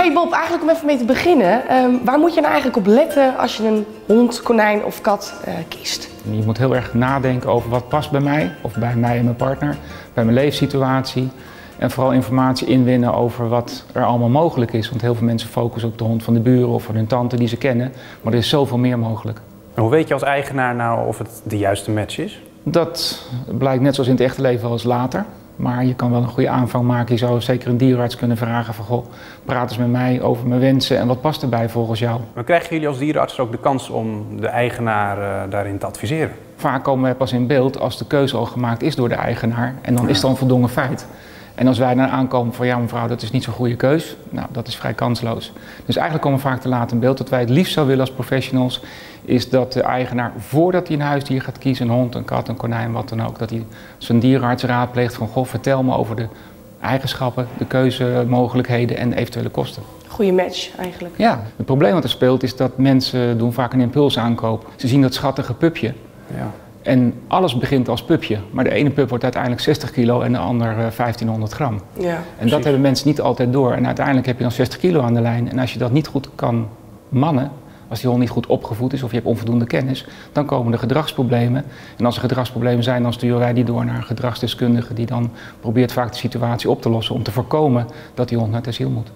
Hey Bob, eigenlijk om even mee te beginnen. ehm, waar moet je nou eigenlijk op letten als je een hond, konijn of kat eh, kiest? Je moet heel erg nadenken over wat past bij mij, of bij mij en mijn partner, bij mijn leefsituatie. En vooral informatie inwinnen over wat er allemaal mogelijk is. Want heel veel mensen focussen op de hond van de buren of van hun tante die ze kennen. Maar er is zoveel meer mogelijk. En hoe weet je als eigenaar nou of het de juiste match is? Dat blijkt net zoals in het echte leven wel eens later. Maar je kan wel een goede aanvang maken. Je zou zeker een dierenarts kunnen vragen van... Goh, praat eens met mij over mijn wensen en wat past erbij volgens jou. Maar krijgen jullie als dierenarts ook de kans om de eigenaar eh, daarin te adviseren? Vaak komen wij pas in beeld als de keuze al gemaakt is door de eigenaar. En dan is het al een voldongen feit. En als wij dan aankomen van ja mevrouw, dat is niet zo'n goede keus. Nou, dat is vrij kansloos. Dus eigenlijk komen we vaak te laat in beeld. Wat wij het liefst zou willen als professionals... is dat de eigenaar voordat hij een huisdier gaat kiezen... een hond, een kat, een konijn, wat dan ook... dat hij zijn dierenarts raadpleegt van... goh, vertel me over de eigenschappen, de keuzemogelijkheden en eventuele kosten. Goede match eigenlijk. Ja, het probleem wat er speelt is dat mensen doen vaak een impulsaankoop. Ze zien dat schattige pupje Ja. En alles begint als pupje. Maar de ene pup wordt uiteindelijk 60 kilo en de ander eh, 1500 gram. Ja. En Precies. dat hebben mensen niet altijd door. En uiteindelijk heb je dan 60 kilo aan de lijn. En als je dat niet goed kan mannen, als die hond niet goed opgevoed is of je hebt onvoldoende kennis, dan komen er gedragsproblemen. En als er gedragsproblemen zijn, dan sturen wij die door naar een gedragsdeskundige die dan probeert vaak de situatie op te lossen om te voorkomen dat die hond naar het asiel moet.